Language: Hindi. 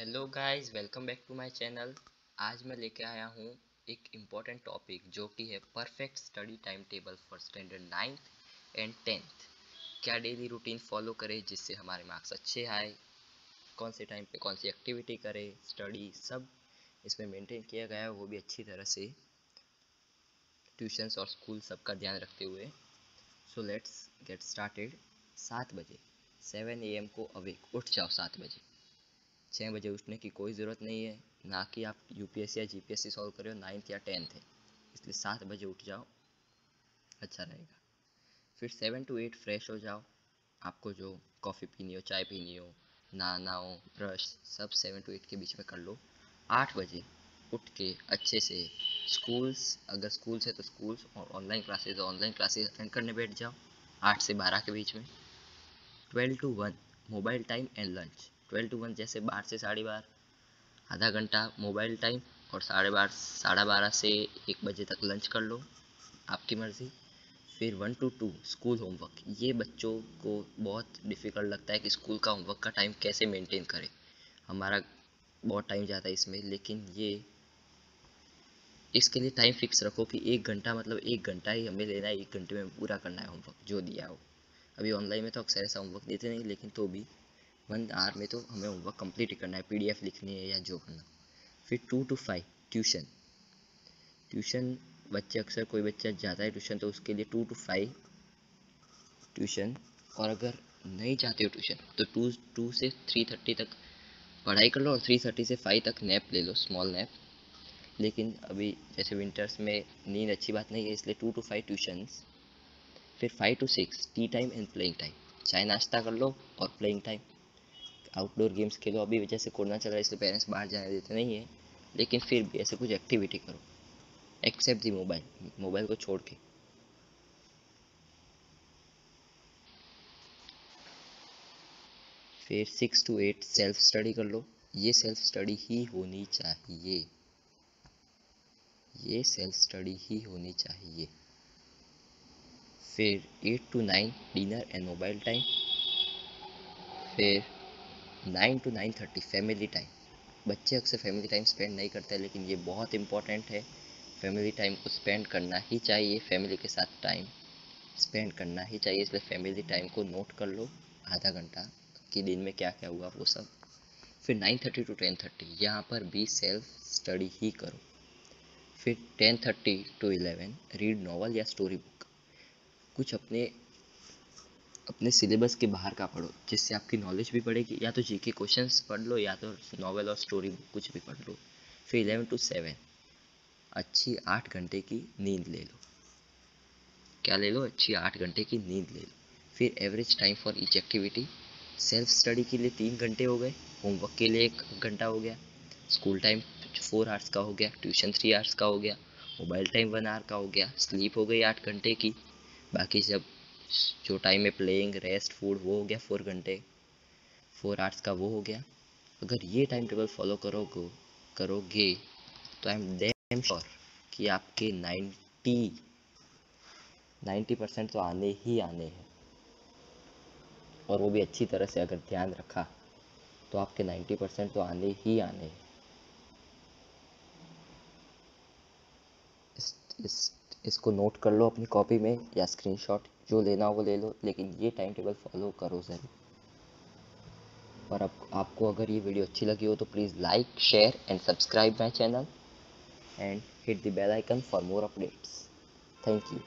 Hello guys welcome back to my channel आज मैं लेके आया हूँ एक इंपॉर्टेंट टॉपिक जो कि है perfect study time table for standard ninth and tenth क्या डेली रूटीन फॉलो करें जिससे हमारे मार्क्स अच्छे आए? कौन से टाइम पे कौन सी एक्टिविटी करें? स्टडी सब इसमें मेंटेन किया गया है, वो भी अच्छी तरह से ट्यूशन्स और स्कूल सबका ध्यान रखते हुए। सो लेट्स गेट स्टार्टेड सात बजे। सेवन ए को अवेक उठ जाओ सात बजे। छः बजे उठने की कोई ज़रूरत नहीं है, ना कि आप यूपीएससी या जीपीएससी सॉल्व करें नाइन्थ या टेंथ है। इसलिए सात बजे उठ जाओ अच्छा रहेगा। फिर सेवन टू एट फ्रेश हो जाओ। आपको जो कॉफ़ी पीनी हो, चाय पीनी हो, नहाना हो ब्रश सब सेवन टू एट के बीच में कर लो। आठ बजे उठ के अच्छे से स्कूल्स अगर स्कूल्स है तो स्कूल्स और online classes online classes attend करने बैठ जाओ। आठ से बारह के बीच में। Twelve to one mobile time and lunch twelve to one जैसे बारह से साढ़े बारह, आधा घंटा मोबाइल टाइम और साढ़े बारह साढ़े बारह से एक बजे तक लंच कर लो, आपकी मर्ज़ी। फिर one to two, school homework. ये बच्चों को बहुत डिफ़िकल्ट लगता है कि स्कूल का होमवर्क का टाइम कैसे मेंटेन करें। हमारा बहुत टाइम जाता है इसमें, लेकिन ये, इसके लिए टाइम फिक्स रखो कि एक घंटा मतलब एक घंटा ही हमें लेना है, एक घंटे में पूरा करना है होमवर्क, जो दिया हो। अभी ऑनलाइन में तो अक्सर ऐसा होमवर्क देते नहीं, लेकिन तो भी वन आवर में तो हमें होमवर्क कंप्लीट करना है पीडीएफ लिखनी है या जो करना। फिर two to five tuition tuition बच्चे अक्सर, कोई बच्चा जाता है ट्यूशन तो उसके लिए टू टू फाइव ट्यूशन और अगर नहीं जाते हो ट्यूशन तो टू टू से थ्री थर्टी तक पढ़ाई कर लो और थ्री थर्टी से फाइव तक नैप ले लो स्मॉल नैप लेकिन अभी जैसे विंटर्स में नींद अच्छी बात नहीं है, इसलिए टू टू फाइव ट्यूशन्स फिर five to six tea time and playing time चाहे नाश्ता कर लो और प्लेइंग टाइम आउटडोर गेम्स खेलो, अभी वजह से कोरोना चल रहा है, इसलिए पेरेंट्स बाहर जाने देते नहीं है, लेकिन फिर भी ऐसे कुछ एक्टिविटी करो एक्सेप्ट दी मोबाइल मोबाइल को छोड़ के। फिर six to eight self study कर लो, ये सेल्फ स्टडी ही होनी चाहिए। ये सेल्फ स्टडी ही होनी चाहिए। फिर eight to nine dinner and mobile time फिर nine to nine thirty family time बच्चे अक्सर फैमिली टाइम स्पेंड नहीं करते, लेकिन ये बहुत इंपॉर्टेंट है। फैमिली टाइम को स्पेंड करना ही चाहिए फैमिली के साथ टाइम स्पेंड करना ही चाहिए, इसलिए फैमिली टाइम को नोट कर लो। आधा घंटा कि दिन में क्या क्या हुआ, वो सब। फिर nine thirty to ten thirty, यहाँ पर भी सेल्फ स्टडी ही करो। फिर ten thirty to eleven read novel या स्टोरी बुक कुछ अपने अपने सिलेबस के बाहर का पढ़ो, जिससे आपकी नॉलेज भी बढ़ेगी। या तो जीके क्वेश्चंस पढ़ लो, या तो नॉवल और स्टोरी बुक कुछ भी पढ़ लो। फिर इलेवन टू सेवन अच्छी आठ घंटे की नींद ले लो। क्या ले लो? अच्छी आठ घंटे की नींद ले लो। फिर average time for each activity self study के लिए तीन घंटे हो गए होमवर्क के लिए एक घंटा हो गया स्कूल टाइम फोर आवर्स का हो गया ट्यूशन थ्री आवर्स का हो गया मोबाइल टाइम वन आवर का हो गया स्लीप हो गई आठ घंटे की। बाकी सब जो टाइम है प्लेइंग रेस्ट फ़ूड वो हो गया फोर घंटे। फोर आवर्स का वो हो गया। अगर ये टाइम टेबल फॉलो करोगे करोगे तो आई एम डैम श्योर कि आपके नाइन्टी नाइन्टी परसेंट तो आने ही आने हैं। और वो भी अच्छी तरह से अगर ध्यान रखा तो आपके नाइन्टी परसेंट तो आने ही आने हैं। इसको नोट कर लो अपनी कॉपी में या स्क्रीनशॉट जो लेना हो वो ले लो, लेकिन ये टाइम टेबल फॉलो करो सर और अब आपको अगर ये वीडियो अच्छी लगी हो तो please like share and subscribe my channel and hit the bell icon for more updates thank you